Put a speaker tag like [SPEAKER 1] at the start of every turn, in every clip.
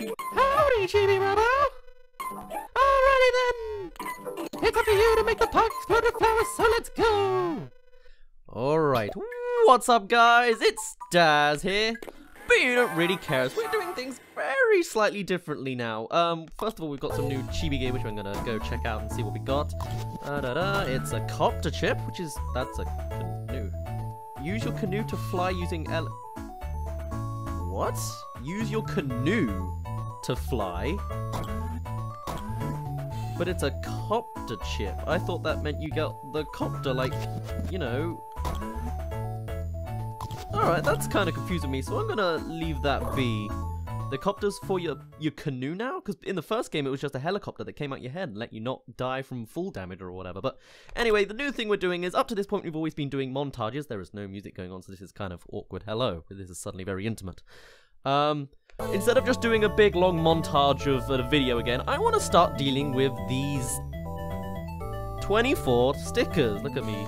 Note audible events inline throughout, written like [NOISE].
[SPEAKER 1] Howdy, Chibi Robo! Alrighty then! It's up to you to make the park explode with flowers, so let's go! Alright, what's up guys? It's Daz here. But you don't really care as we're doing things very slightly differently now. Um, first of all, we've got some new chibi gear, which I'm gonna go check out and see what we got. Da da da, it's a copter chip, which is, that's a canoe. Use your canoe to fly using L. What? Use your canoe to fly? But it's a copter chip. I thought that meant you got the copter, like, you know, Alright, that's kind of confusing me, so I'm gonna leave that be. The copter's for your your canoe now? Because in the first game it was just a helicopter that came out your head and let you not die from full damage or whatever. But anyway, the new thing we're doing is, up to this point we've always been doing montages. There is no music going on, so this is kind of awkward. Hello, this is suddenly very intimate. Um, instead of just doing a big long montage of a video again, I want to start dealing with these 24 stickers. Look at me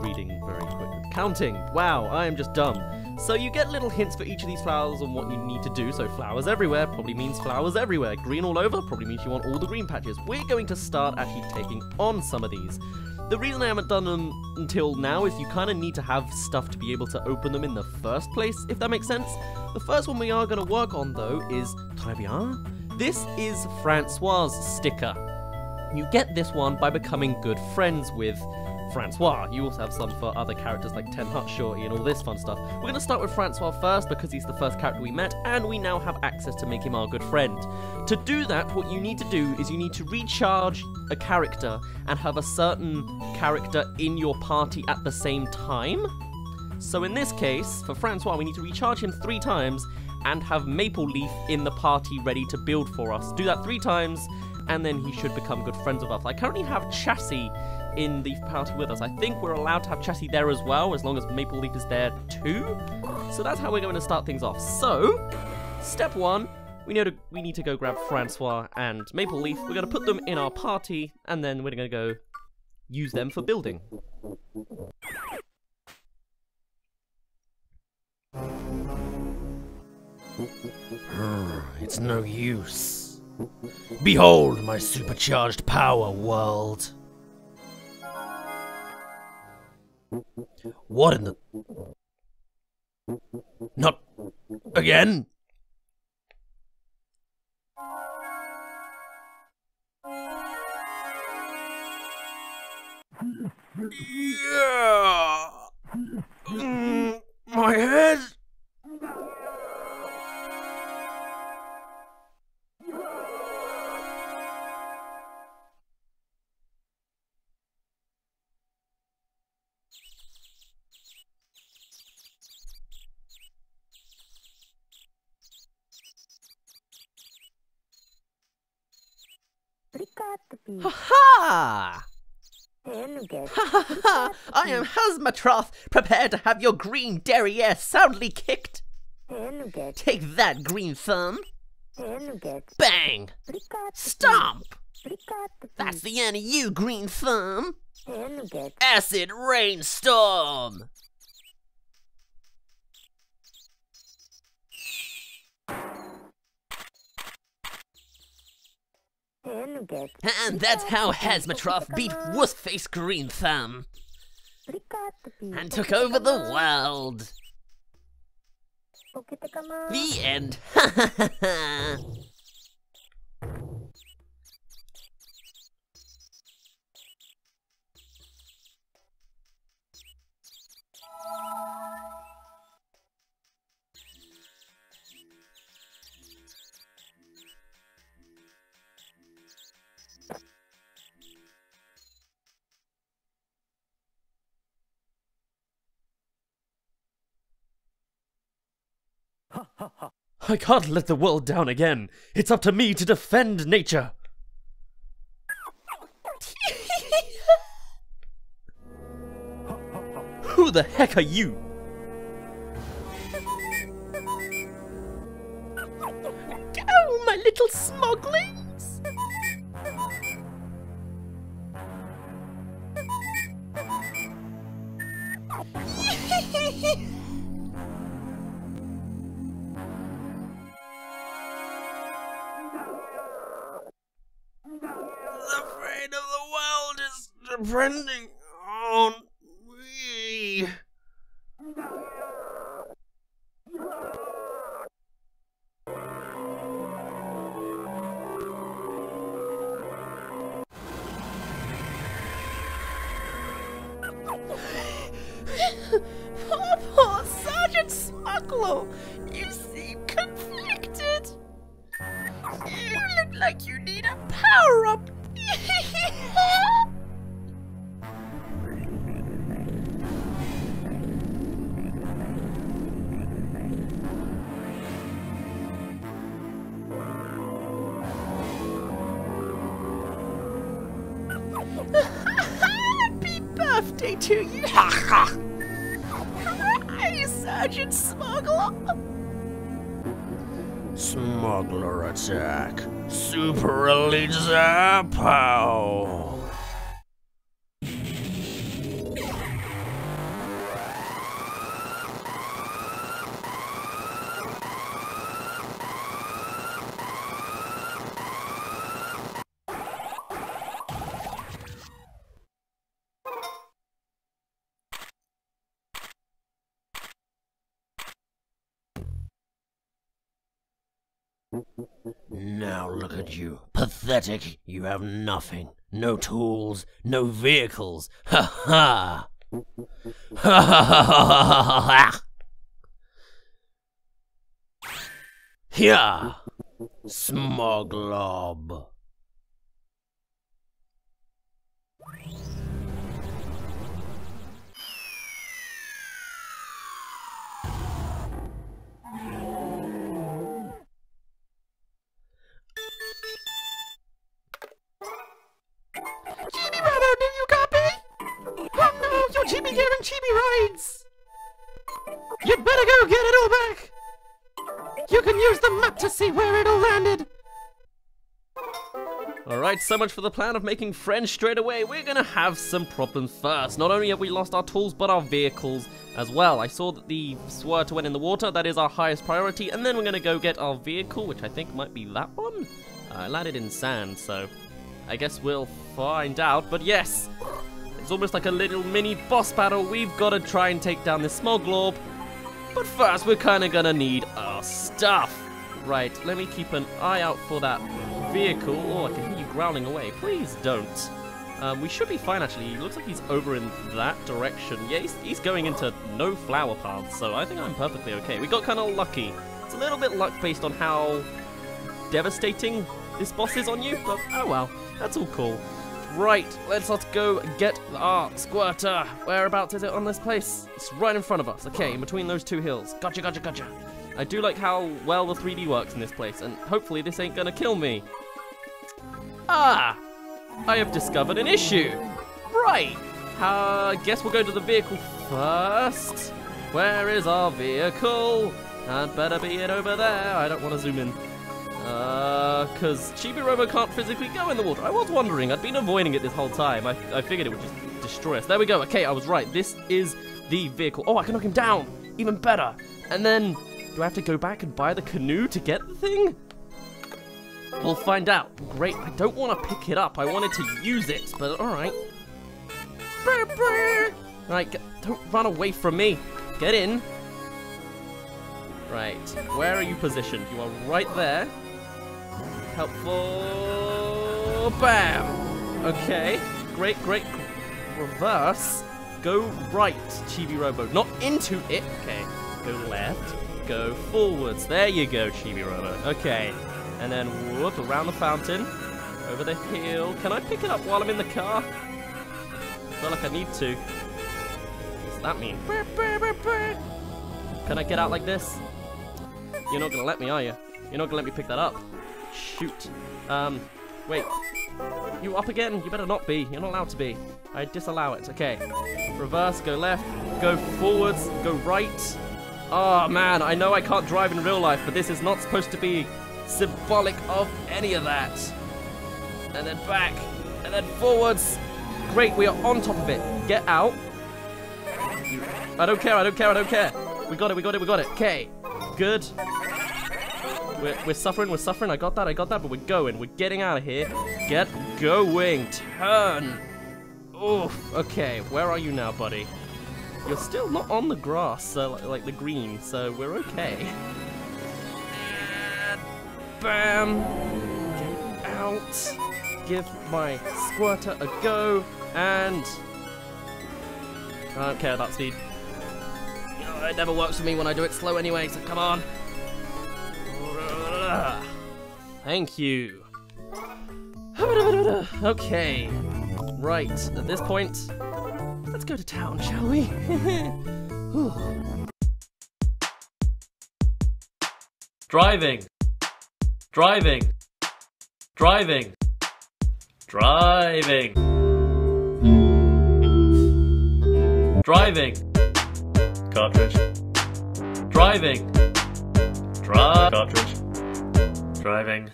[SPEAKER 1] reading very quick. Counting. Wow, I am just dumb. So you get little hints for each of these flowers on what you need to do. So flowers everywhere probably means flowers everywhere. Green all over probably means you want all the green patches. We're going to start actually taking on some of these. The reason I haven't done them until now is you kind of need to have stuff to be able to open them in the first place, if that makes sense. The first one we are going to work on, though, is Très bien. This is Francois' sticker. You get this one by becoming good friends with Francois. You also have some for other characters like Ten Hut Shorty and all this fun stuff. We're going to start with Francois first because he's the first character we met and we now have access to make him our good friend. To do that, what you need to do is you need to recharge a character and have a certain character in your party at the same time. So in this case, for Francois, we need to recharge him three times and have Maple Leaf in the party ready to build for us. Do that three times and then he should become good friends with us. I currently have Chassis in the party with us. I think we're allowed to have Chassis there as well, as long as Maple Leaf is there too. So that's how we're going to start things off. So, step one, we to, we need to go grab Francois and Maple Leaf. We're going to put them in our party, and then we're going to go use them for building. [SIGHS]
[SPEAKER 2] It's no use. Behold my supercharged power, world. What in the... Not... again? Yeah! Mm,
[SPEAKER 1] I am Hazmatroth, prepared to have your green derriere soundly kicked. Take that, green thumb. Bang! Stomp! That's the end of you, green thumb. Acid rainstorm! And that's how Hazmatroth beat Wussface Green Thumb and took over the world. The end. [LAUGHS]
[SPEAKER 2] I can't let the world down again. It's up to me to defend nature. Who the heck are you?
[SPEAKER 1] Oh, my little smoglings!
[SPEAKER 2] Depending on
[SPEAKER 3] oh, to you! [LAUGHS] Hey, Sergeant Smuggler!
[SPEAKER 2] Smuggler attack. Super Elite Zapow. Now look at you. Pathetic. You have nothing. No tools, no vehicles. [LAUGHS] Ha ha! Ha ha ha ha ha ha! Here! Smoglob.
[SPEAKER 3] Chibi rides! You'd better go get it all back! You can use the map to see where it all landed!
[SPEAKER 1] Alright, so much for the plan of making friends straight away. We're gonna have some problems first. Not only have we lost our tools, but our vehicles as well. I saw that the Squirter went in the water. That is our highest priority. And then we're gonna go get our vehicle, which I think might be that one. Uh, I landed in sand, so I guess we'll find out. But yes, it's almost like a little mini boss battle. We've got to try and take down this smog orb. But first, we're kind of gonna need our stuff. Right, let me keep an eye out for that vehicle. Oh, I can hear you growling away. Please don't. Um, we should be fine, actually. He looks like he's over in that direction. Yeah, he's, he's going into no flower paths, so I think I'm perfectly okay. We got kind of lucky. It's a little bit luck based on how devastating this boss is on you, but oh well. That's all cool. Right, let's let's go get our squirter. Whereabouts is it on this place? It's right in front of us. Okay, in between those two hills. Gotcha, gotcha, gotcha. I do like how well the 3D works in this place, and hopefully this ain't gonna kill me. Ah! I have discovered an issue. Right. Uh, I guess we'll go to the vehicle first. Where is our vehicle? That better be it over there. I don't want to zoom in. Uh, because Chibi Robo can't physically go in the water. I was wondering. I'd been avoiding it this whole time. I, I figured it would just destroy us. There we go. Okay, I was right. This is the vehicle. Oh, I can knock him down. Even better. And then, do I have to go back and buy the canoe to get the thing? We'll find out. Great. I don't want to pick it up. I wanted to use it, but alright. Right, get, don't run away from me. Get in. Right, where are you positioned? You are right there. Helpful. Bam! Okay, great, great. Reverse. Go right, Chibi Robo. Not into it. Okay, go left. Go forwards. There you go, Chibi Robo. Okay, and then whoop around the fountain. Over the hill. Can I pick it up while I'm in the car? I feel like I need to. What's that mean? Can I get out like this? You're not gonna let me, are you? You're not gonna let me pick that up. Shoot. Um, wait. You up again? You better not be. You're not allowed to be. I disallow it. Okay. Reverse, go left, go forwards, go right. Oh man, I know I can't drive in real life, but this is not supposed to be symbolic of any of that. And then back, and then forwards. Great, we are on top of it. Get out. I don't care, I don't care, I don't care. We got it, we got it, we got it. Okay, good. We're, we're suffering, we're suffering. I got that, I got that, but we're going. We're getting out of here. Get going. Turn. Oof. Okay, where are you now, buddy? You're still not on the grass, uh, like, like the green, so we're okay. Bam! Get out. Give my squirter a go, and I don't care about speed. Oh, it never works for me when I do it slow anyway, so come on. Thank you. Okay. Right, at this point, let's go to town, shall we? [LAUGHS] Driving. Driving. Driving. Driving. Driving. Cartridge. Driving. Drive. Cartridge. Driving.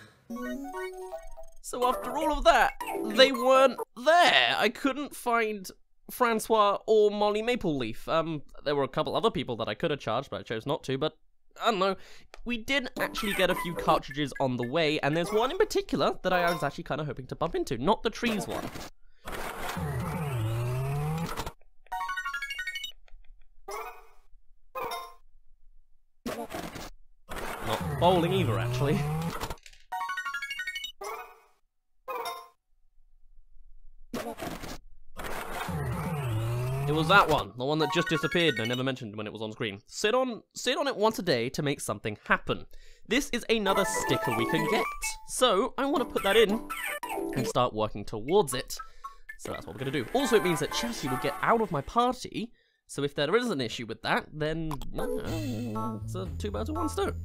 [SPEAKER 1] So after all of that, they weren't there. I couldn't find Francois or Molly Maple Leaf. Um, there were a couple other people that I could have charged, but I chose not to. But I don't know. We did actually get a few cartridges on the way, and there's one in particular that I was actually kind of hoping to bump into. Not the trees one. Not bowling either, actually. Was that one, the one that just disappeared and I never mentioned when it was on screen. Sit on sit on it once a day to make something happen. This is another sticker we can get. So I want to put that in and start working towards it. So that's what we're going to do. Also, it means that Chassis will get out of my party. So if there is an issue with that, then uh, it's a two birds with one stone.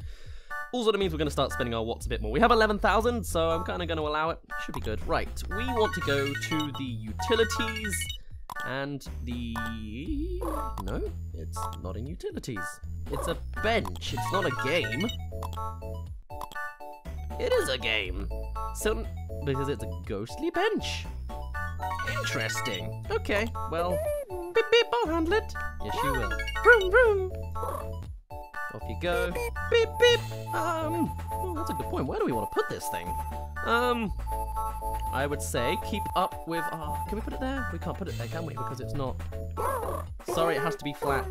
[SPEAKER 1] Also, that means we're going to start spending our watts a bit more. We have 11,000, so I'm kind of going to allow it. Should be good. Right, we want to go to the utilities and the... No, it's not in utilities. It's a bench. It's not a game. It is a game. So, because it's a ghostly bench. Interesting. Okay, well, beep beep, I'll handle it. Yes, you will. Vroom vroom. Off you go. Beep beep. Um, oh, that's a good point. Where do we want to put this thing? Um, I would say keep up with. Oh, can we put it there? We can't put it there, can we? Because it's not. Sorry, it has to be flat.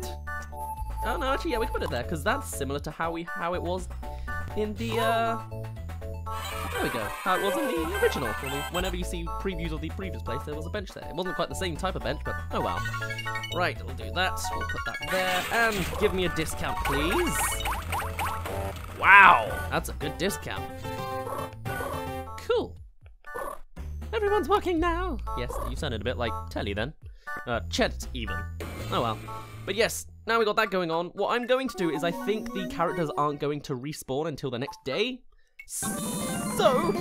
[SPEAKER 1] Oh no, actually, yeah, we can put it there because that's similar to how we how it was in the. uh... There we go. How it was in the original. When whenever you see previews of the previous place, there was a bench there. It wasn't quite the same type of bench, but oh well. Right, we'll do that. We'll put that there, and give me a discount, please. Wow, that's a good discount. Cool. Everyone's working now. Yes, you sounded a bit like Telly then. Uh, Chet, even. Oh well. But yes, now we got that going on. What I'm going to do is I think the characters aren't going to respawn until the next day. So,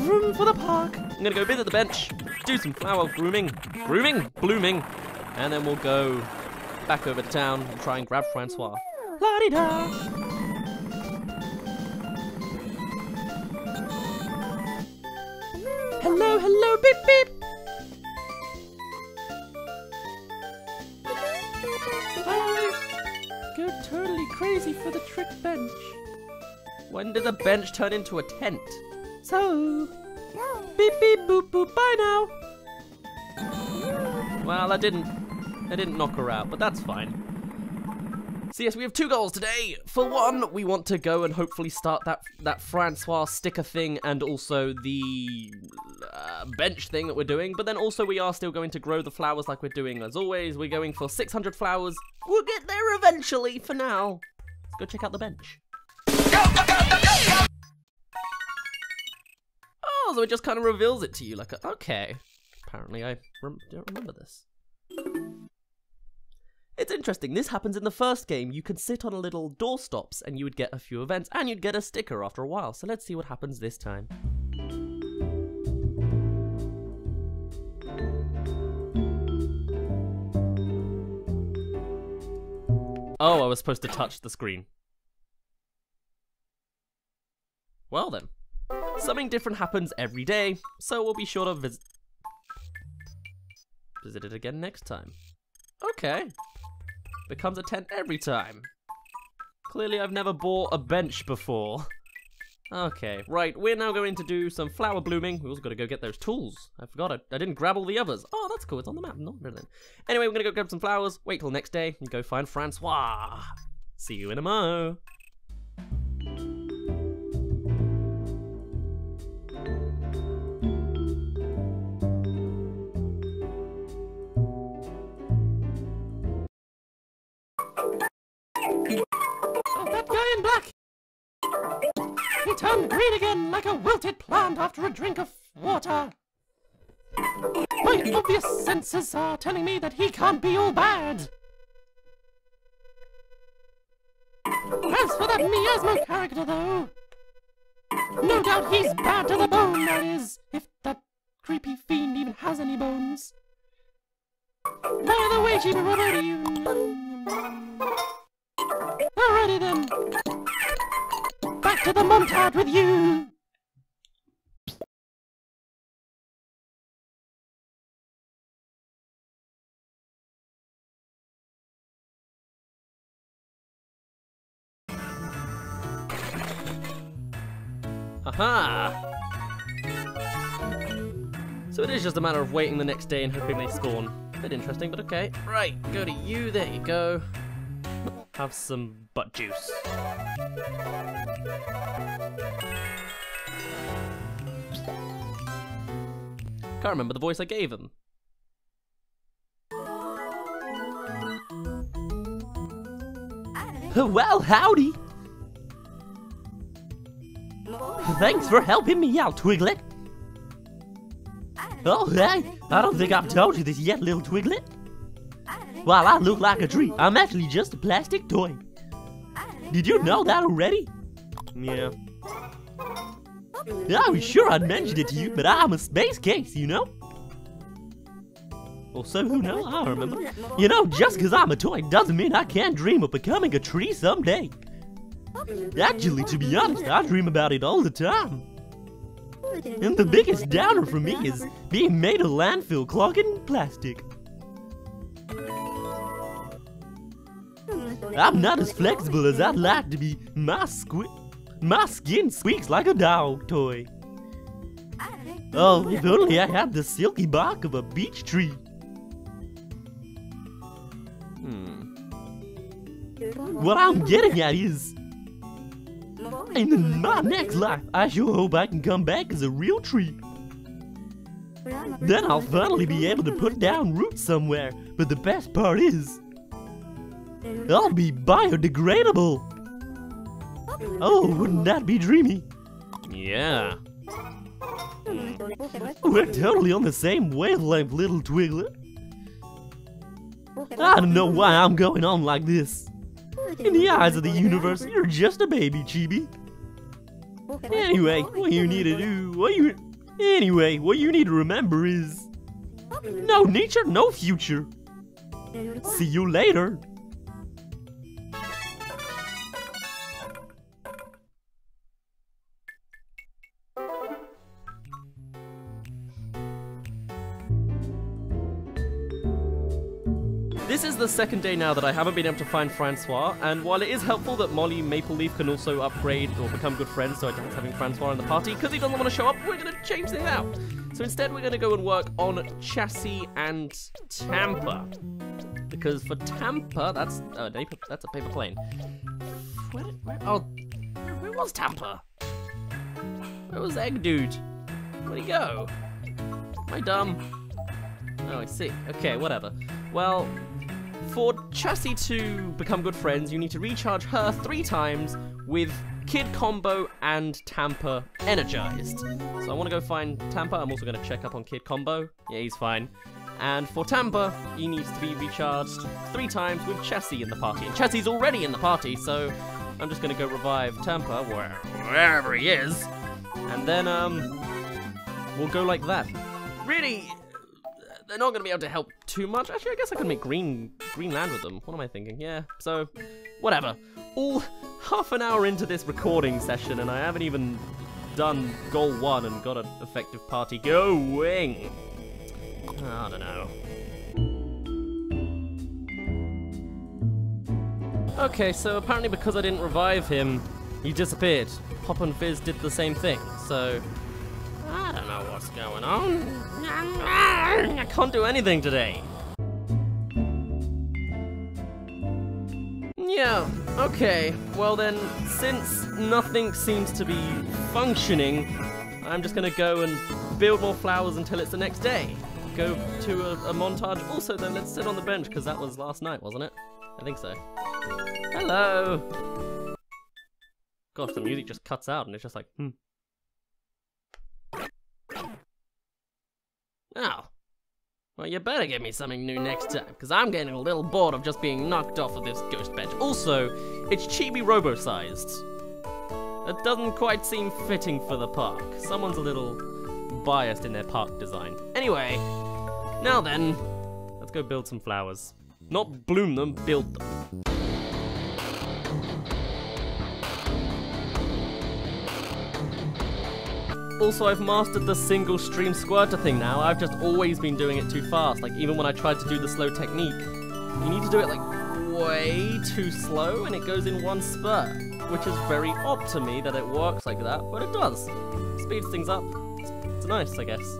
[SPEAKER 1] room for the park. I'm gonna go visit the bench, do some flower grooming, grooming, blooming, and then we'll go back over to town and try and grab Francois. La-di-da! Hello, hello, beep beep. I go totally crazy for the trick bench. When does a bench turn into a tent? So, beep beep boop boop. Bye now. Well, I didn't. I didn't knock her out, but that's fine. So yes, we have two goals today. For one, we want to go and hopefully start that that Francois sticker thing and also the uh, bench thing that we're doing. But then also we are still going to grow the flowers like we're doing as always. We're going for 600 flowers. We'll get there eventually. For now, let's go check out the bench. Oh, so it just kind of reveals it to you like, a, okay. Apparently I rem don't remember this. It's interesting, this happens in the first game. You can sit on a little doorstops and you would get a few events and you'd get a sticker after a while. So let's see what happens this time. Oh, I was supposed to touch the screen. Well then. Something different happens every day, so we'll be sure to visit visit it again next time. Okay. Becomes a tent every time. Clearly I've never bought a bench before. Okay, right, we're now going to do some flower blooming. We also got to go get those tools. I forgot it. I didn't grab all the others. Oh, that's cool. It's on the map. Not really. Anyway, we're going to go grab some flowers, wait till next day, and go find Francois. See you in a mo.
[SPEAKER 3] Green again like a wilted plant after a drink of water. My obvious senses are telling me that he can't be all bad. As for that miasma character, though, no doubt he's bad to the bone, that is, if that creepy fiend even has any bones. By the way, are you? Alrighty then. To the montage with you.
[SPEAKER 1] Aha! So it is just a matter of waiting the next day and hoping they spawn. Bit interesting, but okay. Right, go to you, there you go. Have some butt juice. Can't remember the voice I gave him. Well, howdy! Thanks for helping me out, Twiglet. Oh, hey, I don't think I've told you this yet, little Twiglet. While I look like a tree, I'm actually just a plastic toy. Did you know that already? Yeah. I was sure I'd mentioned it to you, but I'm a space case, you know? Well, so who knows? I remember. You know, just because I'm a toy doesn't mean I can't dream of becoming a tree someday. Actually, to be honest, I dream about it all the time. And the biggest downer for me is being made of landfill clogging plastic. I'm not as flexible as I'd like to be. My squi- my skin squeaks like a dog toy. Oh, if only I had the silky bark of a beech tree. Hmm. What I'm getting at is, in my next life, I sure hope I can come back as a real tree. Then I'll finally be able to put down roots somewhere. But the best part is, I'll be biodegradable. Oh, wouldn't that be dreamy? Yeah. We're totally on the same wavelength, little Twiglet. I don't know why I'm going on like this. In the eyes of the universe, you're just a baby, Chibi. Anyway, what you need to do, what you... Anyway, what you need to remember is... No nature, no future. See you later. This is the second day now that I haven't been able to find Francois, and while it is helpful that Molly Maple Leaf can also upgrade or become good friends, so I don't having Francois in the party, because he doesn't want to show up, we're going to change things out. So instead, we're going to go and work on Chassis and Tampa. Because for Tampa, that's uh, that's a paper plane. Where, did, where, oh, where was Tampa? Where was Egg Dude? Where'd he go? Am I dumb? Oh, I see. Okay, whatever. Well, for Chassis to become good friends, you need to recharge her three times with Kid Combo and Tampa energized. So I want to go find Tampa. I'm also going to check up on Kid Combo. Yeah, he's fine. And for Tampa, he needs to be recharged three times with Chassis in the party. And Chassie's already in the party, so I'm just going to go revive Tampa where, wherever he is. And then, um, we'll go like that. Really, they're not going to be able to help too much. Actually, I guess I could make green green land with them. What am I thinking? Yeah, so whatever. All half an hour into this recording session, and I haven't even done goal one and got an effective party going. I don't know. Okay, so apparently because I didn't revive him, he disappeared. Pop and Fizz did the same thing, so I don't know what's going on. I can't do anything today. Yeah, okay. Well then, since nothing seems to be functioning, I'm just gonna go and build more flowers until it's the next day. Go to a, a montage. Also, then let's sit on the bench because that was last night, wasn't it? I think so. Hello. Gosh, the music just cuts out and it's just like, hmm. Oh. Well, you better give me something new next time, because I'm getting a little bored of just being knocked off of this ghost bench. Also, it's chibi robo-sized. That doesn't quite seem fitting for the park. Someone's a little biased in their park design. Anyway, now then, let's go build some flowers. Not bloom them, build them. Also, I've mastered the single stream squirter thing now. I've just always been doing it too fast. Like, even when I tried to do the slow technique, you need to do it, like, way too slow, and it goes in one spurt. Which is very odd to me that it works like that, but it does. Speeds things up. It's, it's nice, I guess.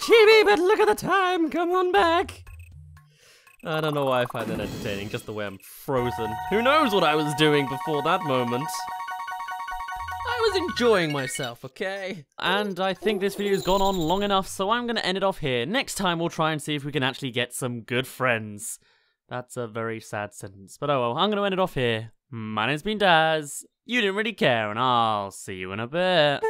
[SPEAKER 1] Chibi, but look at the time. Come on back. I don't know why I find that entertaining, just the way I'm frozen. Who knows what I was doing before that moment? I was enjoying myself, okay?
[SPEAKER 4] And I think this video's gone on long enough, so I'm gonna end it off here. Next time we'll try and see if we can actually get some good friends. That's a very sad sentence, but oh well, I'm gonna end it off here. My name's been Daz. You didn't really care, and I'll see you in a bit.